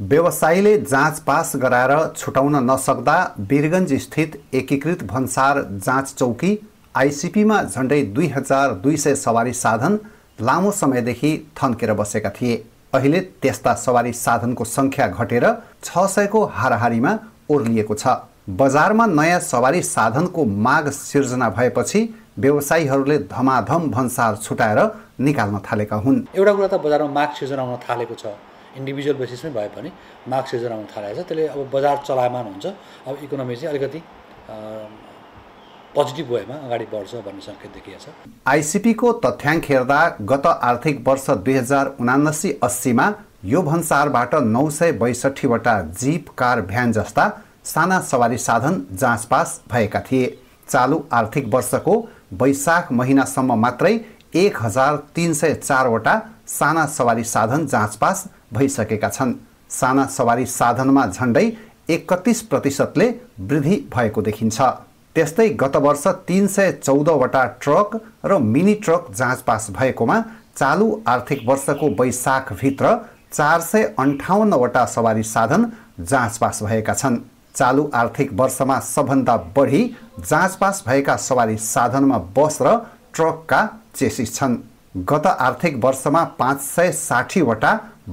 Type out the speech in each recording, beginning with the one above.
व्यवसायीले जाँच पास गराएर छुटाउन नसक्दा वीरगञ्ज स्थित एकीकृत भन्सार जाँच चौकी आइसिपीमा झन्डै दुई हजार दुई सय सवारी साधन लामो समयदेखि थन्केर बसेका थिए। अहिले त्यस्ता सवारी साधनको सङ्ख्या घटेर छ सयको हाराहारीमा ओर्लिएको छ। बजारमा नयाँ सवारी साधनको माग सिर्जना भएपछि व्यवसायीहरूले धमाधम भन्सार छुटाएर निकाल्न थालेका हुन्। एउटा कुरा त बजारमा माग सिर्जना हुन थालेको छ। इन्डिभिजुअल बेसिसमै भए पनि माग सिर्जना हुन थालेको छ त्यसले अब बजार चलायमान हुन्छ। अब इकोनोमी चाहिँ अलिकति पोजिटिभ वेमा अगाडि बढ्छ भन्ने सङ्केत देखिएको छ आइसिपीको तथ्याङ्क हेर्दा गत आर्थिक वर्ष दुई हजार उनासी अस्सीमा यो भन्सारबाट नौ सय बैसठीवटा जिप कार भ्यान जस्ता साना सवारी साधन जाँच पास भएका थिए। चालु आर्थिक वर्षको वैशाख महिनासम्म मात्रै एक हजार तिन सय चारवटा साना सवारी साधन जाँच पास भइसकेका छन्। साना सवारी साधनमा झन्डै एकतिस प्रतिशतले वृद्धि भएको देखिन्छ। त्यस्तै गत वर्ष तिन सय चौधवटा ट्रक र मिनी ट्रक जाँच पास भएकोमा चालु आर्थिक वर्षको वैशाखभित्र चार सय अन्ठाउन्नवटा सवारी साधन जाँच पास भएका छन्। चालु आर्थिक वर्षमा सबभन्दा बढी जाँच पास भएका सवारी साधनमा बस र ट्रकका चेसिस छन्। गत आर्थिक वर्षमा पाँच सय साठीवटा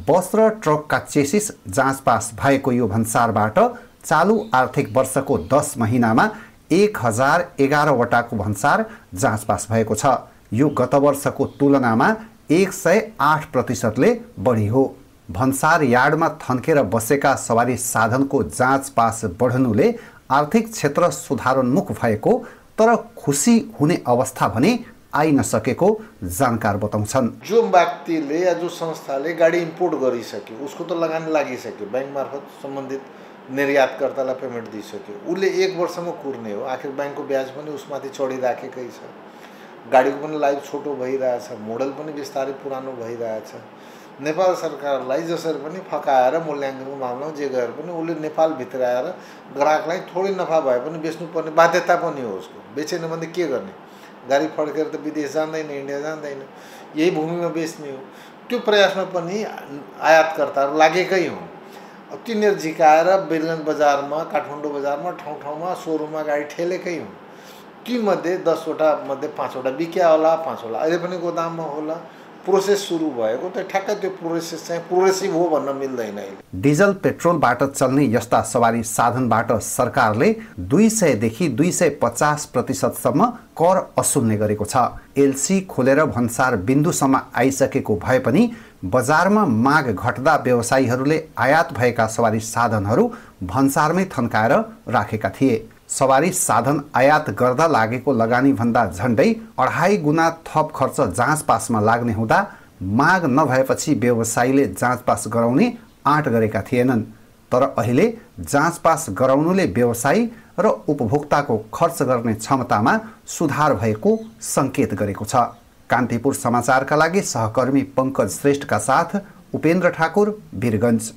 बस र ट्रकका चेसिस जाँच पास भएको यो भन्सारबाट चालु आर्थिक वर्षको दस महिनामा एक हजार एघारवटाको भन्सार जाँच पास भएको छ। यो गत वर्षको तुलनामा एक सय आठ प्रतिशतले बढी हो। भन्सार यार्डमा थन्केर बसेका सवारी साधनको जाँच पास बढ्नुले आर्थिक क्षेत्र सुधारोन्मुख भएको तर खुसी हुने अवस्था भने आइ नसकेको जानकार बताउँछन्। जो व्यक्तिले या जो संस्थाले गाडी इम्पोर्ट गरिसक्यो उसको त लगानी लागिसक्यो। ब्याङ्क मार्फत सम्बन्धित निर्यातकर्तालाई पेमेन्ट दिइसक्यो। उसले एक वर्षमा कुर्ने हो। आखिर ब्याङ्कको ब्याज पनि उसमाथि चढिराखेकै छ। गाडीको पनि लाइफ छोटो भइरहेछ। मोडल पनि बिस्तारै पुरानो भइरहेछ। नेपाल सरकारलाई जसरी पनि फकाएर मूल्याङ्कनको मामलामा जे गएर पनि उसले नेपालभित्र आएर ग्राहकलाई थोरै नफा भए पनि बेच्नुपर्ने बाध्यता पनि हो उसको। बेचेन भने के गर्ने? गाडी फड्केर त विदेश जाँदैन इन्डिया जाँदैन यही भूमिमा बेच्ने हो। त्यो प्रयासमा पनि आयातकर्ताहरू लागेकै हुन्। तिनीहरू झिकाएर बिरगञ्ज बजारमा काठमाडौँ बजारमा ठाउँ ठाउँमा सोरुममा गाडी ठेलेकै हुन्। तीमध्ये दसवटा मध्ये पाँचवटा बिक्या होला पाँचवटा अहिले पनि गोदाममा होला। प्रोसेस सुरु भएको त ठ्याक्कै त्यो प्रोसेस चाहिँ प्रोग्रेसिभ हो भन्न मिल्दैन डिजल पेट्रोलबाट चल्ने यस्ता सवारी साधनबाट सरकारले दुई सयदेखि दुई सय पचास प्रतिशतसम्म कर असुल्ने गरेको छ। एलसी खोलेर भन्सार बिन्दुसम्म आइसकेको भए पनि बजारमा माग घट्दा व्यवसायीहरूले आयात भएका सवारी साधनहरू भन्सारमै थन्काएर राखेका थिए। सवारी साधन आयात गर्दा लागेको लगानीभन्दा झन्डै अढाई गुणा थप खर्च जाँच पासमा लाग्ने हुँदा माग नभएपछि व्यवसायीले जाँच पास गराउने आँट गरेका थिएनन्। तर अहिले जाँच पास गराउनुले व्यवसायी र उपभोक्ताको खर्च गर्ने क्षमतामा सुधार भएको सङ्केत गरेको छ। कान्तिपुर समाचारका लागि सहकर्मी पङ्कज श्रेष्ठका साथ उपेन्द्र ठाकुर वीरगञ्ज।